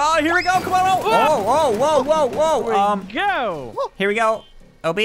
Oh, here we go. Come on. Oh, whoa, whoa, whoa, whoa, Here whoa. Um, we go. here we go. OB.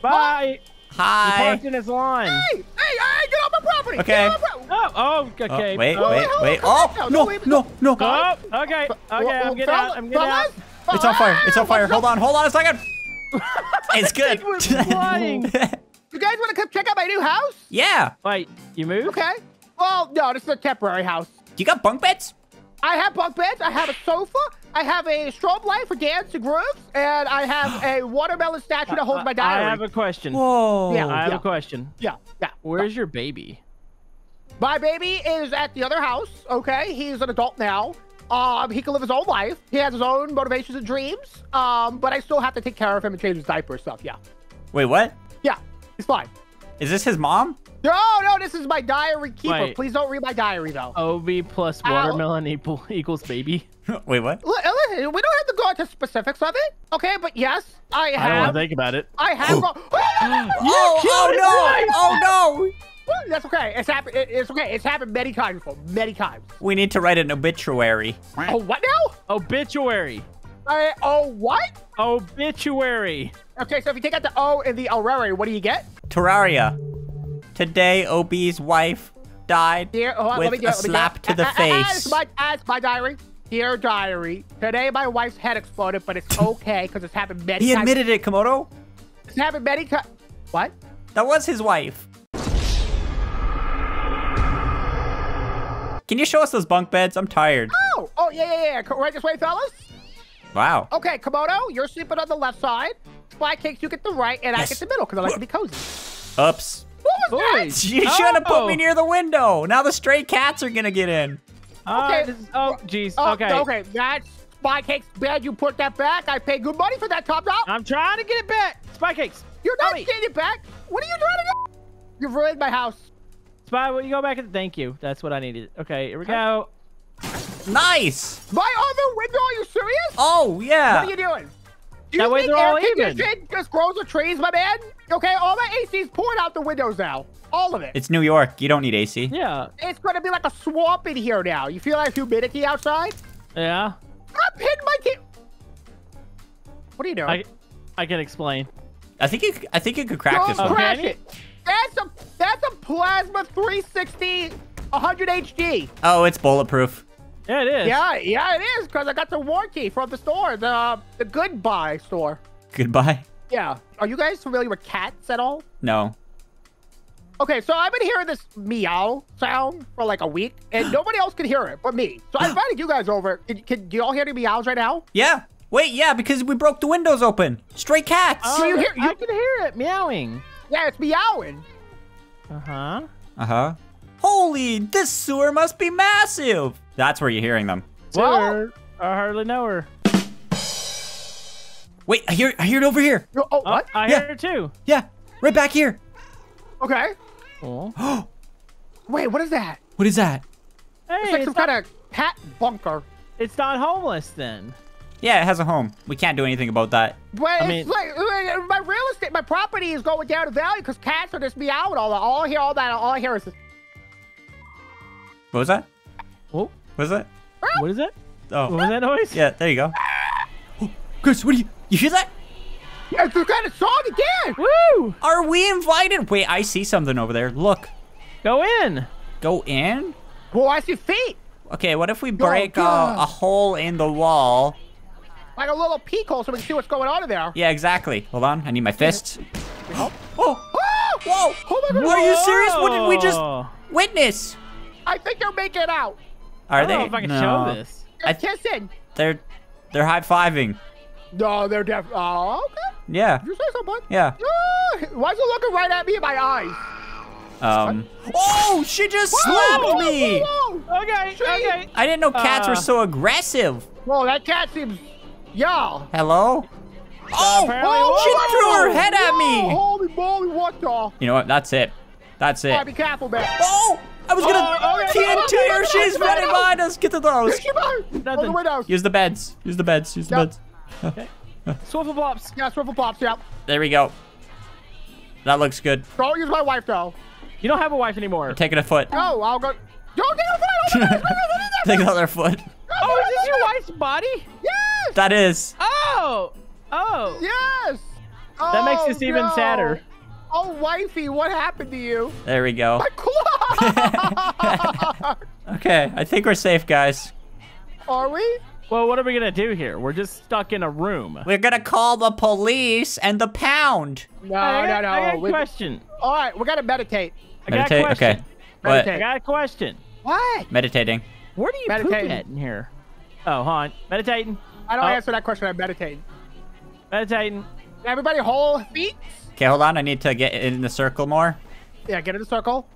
Bye. He Hi. parked in his lawn. Hey, hey, hey, get off my property. Okay. Get off my property. Oh, oh, Oh, okay. wait, oh. wait, hold wait. Oh, no, no, no, no. Oh, okay, okay. I'm getting out. I'm getting out. It's on fire. It's on fire. Hold on. Hold on a second. It's good. It was flying. You guys want to come check out my new house? yeah. Wait, you moved? Okay. Well, no, this is a temporary house. You got bunk beds? I have bunk beds. I have a sofa. I have a strobe light for dance and grooves, and I have a watermelon statue that holds my diary. I have a question. Whoa. Yeah. I have Yeah. a question. Yeah, yeah. Where's your baby? My baby is at the other house. Okay, he's an adult now. Um, he can live his own life. He has his own motivations and dreams. Um, but I still have to take care of him and change his diaper and stuff. Yeah, Wait, what? yeah, he's fine. Is this his mom? No, no, this is my diary keeper. Wait. Please don't read my diary though. OB plus watermelon equal, equals baby. Wait, what? Li- Listen, we don't have to go into specifics of it. Okay, but yes, I have. I don't have. want to think about it. I have. go- oh, killed his wife! oh no! Oh no! That's okay. It's happened. It's okay. It's happened many times before. Many times. We need to write an obituary. Oh, what now? Obituary. Uh, oh, what? Obituary. Okay, so if you take out the O in the Aurora, what do you get? Terraria. Today, OB's wife died Here, oh, hold on, with me a slap to the face. it's my, my diary. Dear diary. Today, my wife's head exploded, but it's okay because it's happened many He times. admitted it, Komodo. It's happened many times. What? That was his wife. Can you show us those bunk beds? I'm tired. Oh, oh yeah, yeah, yeah. Right this way, fellas. Wow. Okay, Komodo, you're sleeping on the left side. Spy Cakes, you get the right, and I get the middle because I like to be cozy. Oops. What was that? You shouldn't have put me Oh. near the window. Now the stray cats are gonna get in. Uh, Okay. this is- oh, jeez. Oh, okay. Okay, that's Spy Cakes Bad You put that back. I paid good money for that top dog. I'm trying to get it back. Spy cakes. You're not Tommy. getting it back. What are you trying to do? You've ruined my house. Spy, will you go back and thank you? That's what I needed. Okay, here we go. Nice. My other window? Are you serious? Oh yeah. What are you doing? Do That you way think they're all air even. just grows with trees, my man? Okay, all my is pouring out the windows now. All of it. It's New York. You don't need AC. Yeah. It's gonna be like a swamp in here now. You feel like humidity outside? Yeah. I'm hitting my kid. What are you doing? I, I can explain. I think you. c- I think you could crack Don't this one. Okay. it. That's a that's a plasma 360 100 HD. Oh, it's bulletproof. Yeah, it is. Yeah, yeah, it is because I got the warranty from the store, the the Goodbye store. Goodbye. Yeah. Are you guys familiar with cats at all? No. Okay, so I've been hearing this meow sound for like a week, and nobody else can hear it but me. So I invited you guys over. Can, can do you all hear the meows right now? Yeah. Wait. Yeah, because we broke the windows open. Stray cats. Oh, you hear- I can hear it meowing. Yeah, it's meowing. Uh huh. Uh huh. Holy! This sewer must be massive. That's where you're hearing them. Well- I hardly know her. Wait. I hear. I hear it over here. Oh, Oh, what? I Yeah. hear her too. Yeah. Right back here. Okay. Oh. Wait, what is that? What is that? Hey, It's like it's, some not, kind of cat bunker. it's not homeless then. Yeah, it has a home. We can't do anything about that. But I it's mean- like uh, my real estate, my property is going down in value because cats are just meowing all that. All I hear, all that, all I hear is. This. What was that? Oh, What was that? what is that? Oh. What was that noise? Yeah. There you go. Oh, Chris, what are you? You hear that? Yeah, It's the kind of song again. Woo! Are we invited? Wait, I see something over there. Look. Go in. Go in. Well, I see feet, Okay, what if we break a, God. a hole in the wall? like a little peek hole, so we can see what's going on in there. Yeah, exactly. Hold on, I need my fists. Oh, Ah! whoa! Oh my God! Are you serious? What did we just witness? I think they're making it out. Are I don't they? know if I can no. show this. They're I- kissing. They're they're high fiving. No, they're def. Oh, okay. Yeah. You say so, bud. Yeah. Ah, why is it looking right at me in my eyes? Um. Oh, she just slapped Whoa, me. Whoa, whoa. Okay, See? okay. I didn't know cats were Uh. so aggressive. Whoa, that cat seems. Yeah. Hello? Oh, apparently Whoa, she whoa, threw her whoa. head at me. Holy moly, what the? You know what? That's it. That's All right, it. be careful, man. Oh, I was gonna Oh, okay, TNT okay, her. okay, She's okay, running okay. behind us. Get to those. Come on. On the Nothing. Use the beds. Use the beds. Use the Yep. Beds. Swivel flops. Yeah, swivel pops, yeah. There we go. That looks good. Don't use my wife, though. You don't have a wife anymore. Taking a foot. No, I'll go. Don't get over Take another foot. Oh, is this your wife's body? Yes. That is. Oh! Oh! Yes. That makes Oh, this even no. sadder. Oh, wifey, what happened to you? There we go. My clock. Okay, I think we're safe, guys. Are we? Well, what are we gonna do here? We're just stuck in a room. We're gonna call the police and the pound. No, I no, got, no. I got a We- question. All right, we gotta meditate. I got a Meditate. question. What? I got a question. What? Meditating. Where do you poop Meditating. at in here? Oh, hon. Meditating. I don't Oh. answer that question. I'm meditating. Meditating. Everybody, hold feet. Okay, hold on. I need to get in the circle more. Yeah, get in the circle.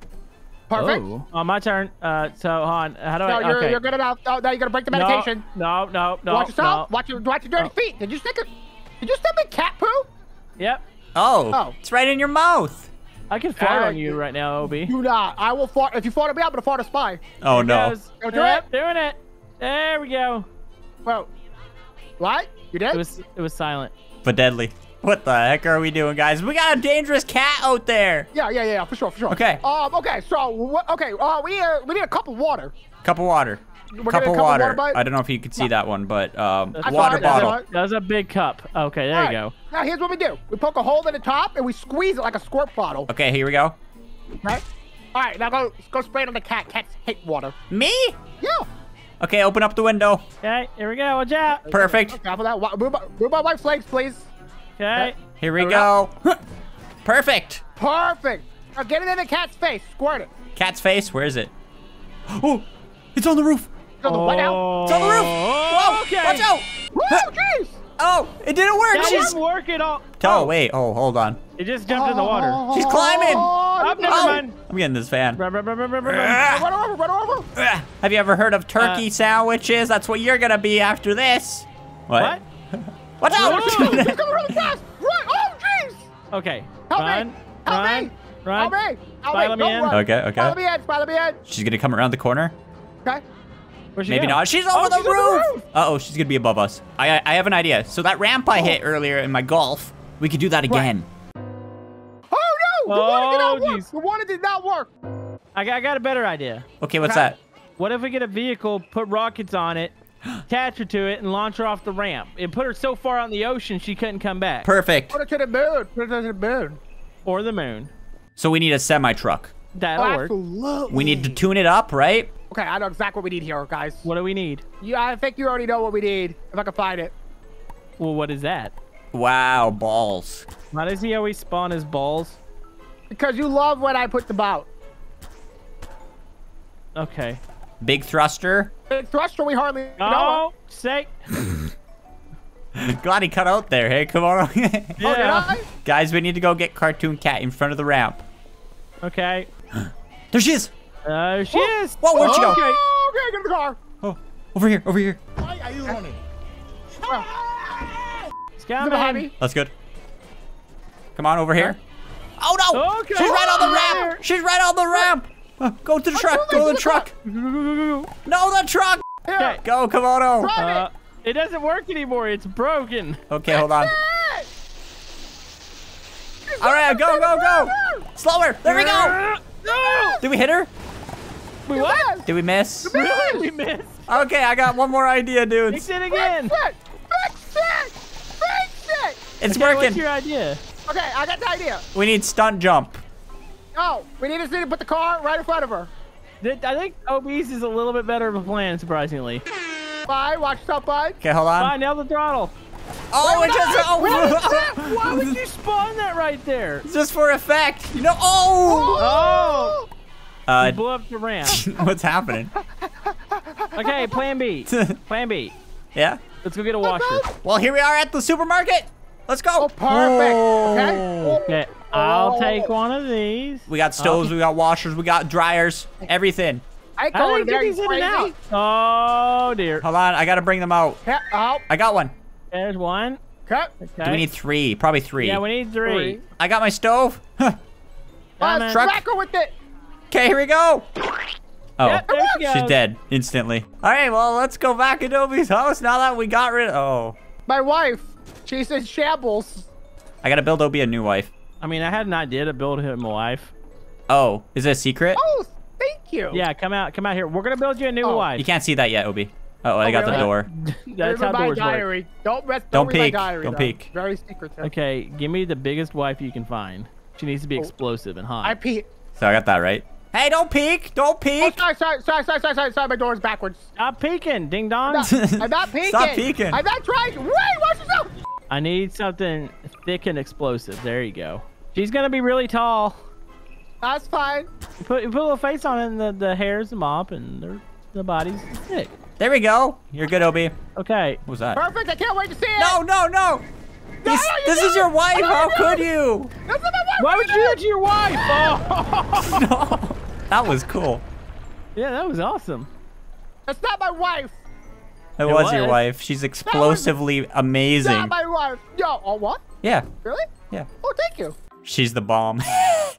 Perfect. Oh. Oh, my turn. Uh, so, hon, how do No, I? you're, okay. you're good enough. Oh, now you're gonna break the No, meditation. No, no, no. watch yourself. no. Watch your watch your dirty Oh. feet. Did you stick it? Did you step in cat poo? Yep. Oh, Oh. it's right in your mouth. I can fart Uh, on you right now, Obi. Do not. I will fart. If you fart at me, I'm gonna fart a spy. Oh no. Go do Yep, it. Doing it. There we go. Whoa. What? You did? It was it was silent. But deadly. What the heck are we doing, guys? We got a dangerous cat out there. Yeah, yeah, yeah, for sure, for sure. Okay. Um. Okay. So, what? Okay. Uh, we uh, we need a cup of water. Cup of water. We're cup of water. water, bud? I don't know if you could see that one, but um, That's water fine, that's bottle. fine. That was a big cup. Okay, there All you right. go. Now here's what we do. We poke a hole in the top and we squeeze it like a squirt bottle. Okay, here we go. Right? All right. Now go go spray it on the cat. Cats hate water. Me? Yeah. Okay, open up the window. Okay, here we go. Watch out. Perfect. Careful that. Wa- Move, my- move my wife's legs, please. Okay. Here we There we go. Perfect. Perfect. Now get it in the cat's face. Squirt it. Cat's face. Where is it? Oh, it's on the roof. Go the what now? It's on the roof. Whoa! Okay. Watch out. Woo, jeez. Oh, it didn't work. That She's. didn't work at all. Oh, wait. Oh, hold on. It just jumped in the water. She's climbing. Oh, Oh, never Oh, mind. I'm getting this fan. Run, run, run, run, run, run, run. Ah. Over, run over. Ah. Have you ever heard of turkey Uh, sandwiches? That's what you're gonna be after this. What? Watch out! He's coming really fast. Run. Oh, jeez. Okay. Help run, me. Help run, me. run. Help me. Help Spy, me. let me Don't in. run. Okay, okay. Spy, let me in. Spy, let me in. She's gonna come around the corner. Okay. Where'd she Maybe go? not. She's over Oh, the she's roof. roof. Uh oh, she's gonna be above us. I I I have an idea. So that ramp I hit earlier in my golf, we could do that again. Oh, no. The water did not Oh, work. jeez. The water did not work. I got, I got a better idea. Okay, what's Okay. that? What if we get a vehicle, put rockets on it, attach her to it, and launch her off the ramp? It put her so far out in the ocean she couldn't come back. Perfect. Put it to the moon. Put it to the moon. or the moon. So we need a semi truck. That'll Oh, work. absolutely. We need to tune it up, right? Okay, I know exactly what we need here, guys. What do we need? Yeah, I think you already know what we need. If I can find it. Well, what is that? Wow, balls. Why does he always spawn his balls? Because you love when I put them out. Okay. Big thruster. Big thruster, we hardly know. Oh, say. Glad he cut out there. Hey, come on. Oh, Yeah. I? Guys, we need to go get Cartoon Cat in front of the ramp. Okay. There she is. Uh, she is. Whoa, where'd she go? Okay. Oh, okay, get in the car. Oh, over here, over here. Why are you running? It's Is it behind coming. That's good. Come on over here. Oh no! Okay. She's right on the ramp. She's right on the ramp. Uh, Go to the truck. Go to the truck. No, the truck. Okay. Go, come on, oh. Uh, it doesn't work anymore. It's broken. Okay, hold on. All right, go, go, go. Slower. There we go. No! Did we hit her? Wait, what? Did we miss? Really? We missed. Okay, I got one more idea, Fix dudes. it again. Fix it! Fix it! Fix it! It's Okay, working. What's your idea? Okay, I got the idea. We need stunt jump. Oh, we need to see to put the car right in front of her. I think obese is a little bit better of a plan, surprisingly. Bye, watch yourself, bud. Okay, hold on. Fine, nail the throttle. Oh, it just Why oh. would you spawn that right there? just for effect. You know. Oh. Oh! Uh, blew up the ramp. what's happening? Okay, plan B. Plan B. yeah. Let's go get a washer. Well, here we are at the supermarket. Let's go. Oh, perfect. Okay. Okay, I'll Oh. take one of these. We got stoves, we got washers, we got dryers, everything. I ain't How do there, get these in and crazy. out? Oh dear. Hold on, I gotta bring them out. Yeah, oh, I got one. There's one. okay. Okay. Do we need three? Probably three. Yeah, we need three. Three. I got my stove. Huh. Uh, Coming. truck. smack with it. Okay, here we go. Oh, Yep, she she's dead instantly. All right, well, let's go back to Adobe's house now that we got rid of. Oh, My wife, she's in shambles. I gotta build Obi a new wife. I mean, I had an idea to build him a wife. Oh, is it a secret? Oh, thank you. Yeah, come out, come out here. We're gonna build you a new Oh. wife. You can't see that yet, Obi. Oh, I got the door. That's how my doors work. Don't rest. Don't Don't, read peek. my diary. Don't though. peek. Very secretive. Okay, give me the biggest wife you can find. She needs to be Oh. explosive and hot. I peek. So I got that right. Hey, don't peek! Don't Oh, peek! sorry, sorry, sorry, sorry, sorry, sorry, sorry. My door's backwards. Stop peeking, ding dong. No, I'm not peeking. Stop peeking. I'm not trying. Wait, watch yourself. I need something thick and explosive. There you go. She's gonna be really tall. That's fine. You put, you put a little face on it, and the, the hair's the mop, and the, the body's thick. There we go. You're good, Obi. Okay. What was that? Perfect. I can't wait to see it. No, no, no! This, no, this is don't. your wife! No, How you could you? That's not my wife. Why would you do that to your wife? Oh. No. That was cool. yeah, that was awesome. That's not my wife. It, It was, your wife. She's explosively amazing. Not my wife. Yo. Oh, what? Yeah, Really? yeah. Oh, thank you. She's the bomb.